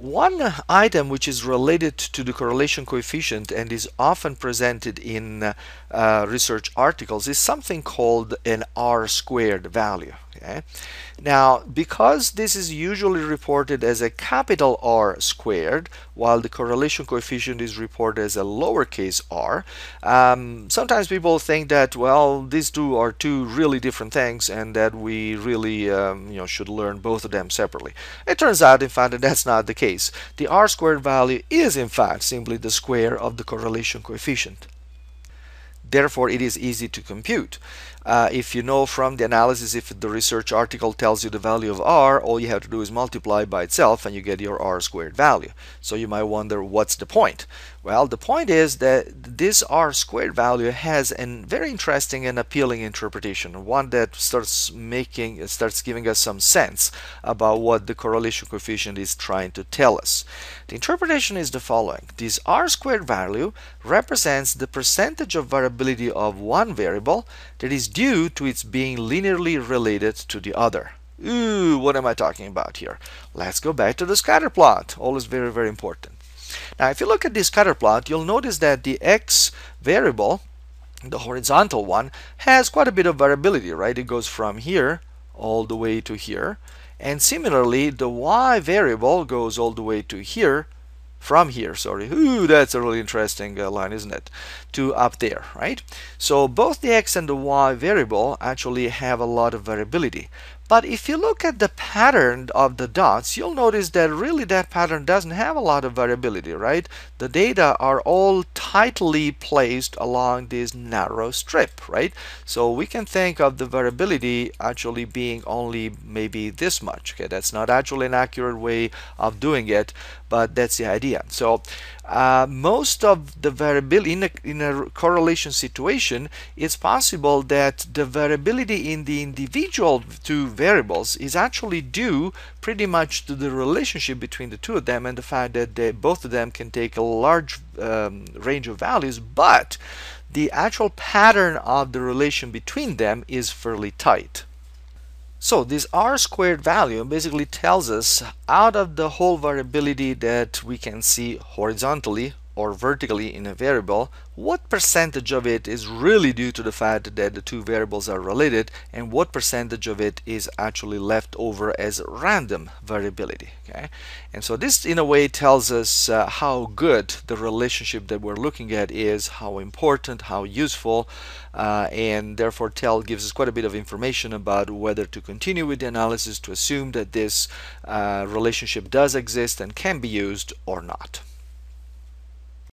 One item which is related to the correlation coefficient and is often presented in uh, research articles is something called an R squared value. Okay? Now, because this is usually reported as a capital R squared, while the correlation coefficient is reported as a lowercase r, um, sometimes people think that, well, these two are two really different things and that we really um, you know, should learn both of them separately. It turns out, in fact, that that's not the case. The R squared value is, in fact, simply the square of the correlation coefficient. Therefore, it is easy to compute. Uh, if you know from the analysis, if the research article tells you the value of r, all you have to do is multiply by itself and you get your r squared value. So you might wonder, what's the point? Well, the point is that this r squared value has a very interesting and appealing interpretation, one that starts making, starts giving us some sense about what the correlation coefficient is trying to tell us. The interpretation is the following. This r squared value represents the percentage of variability of one variable that is due to its being linearly related to the other. Ooh, what am I talking about here? Let's go back to the scatter plot. Always very, very important. Now, if you look at this scatter plot, you'll notice that the x variable, the horizontal one, has quite a bit of variability, right? It goes from here all the way to here. And similarly, the y variable goes all the way to here, from here, sorry. Ooh, that's a really interesting uh, line, isn't it? To up there, right? So both the x and the y variable actually have a lot of variability. But if you look at the pattern of the dots, you'll notice that really that pattern doesn't have a lot of variability, right? The data are all tightly placed along this narrow strip, right? So we can think of the variability actually being only maybe this much. Okay, that's not actually an accurate way of doing it, but that's the idea. So uh, most of the variability in a, in a correlation situation, it's possible that the variability in the individual two variables is actually due pretty much to the relationship between the two of them and the fact that they, both of them can take a large um, range of values, but the actual pattern of the relation between them is fairly tight. So this r squared value basically tells us out of the whole variability that we can see horizontally or vertically in a variable, what percentage of it is really due to the fact that the two variables are related and what percentage of it is actually left over as random variability okay? And so this in a way tells us uh, how good the relationship that we're looking at is how important how useful uh, and therefore tell gives us quite a bit of information about whether to continue with the analysis to assume that this uh, relationship does exist and can be used or not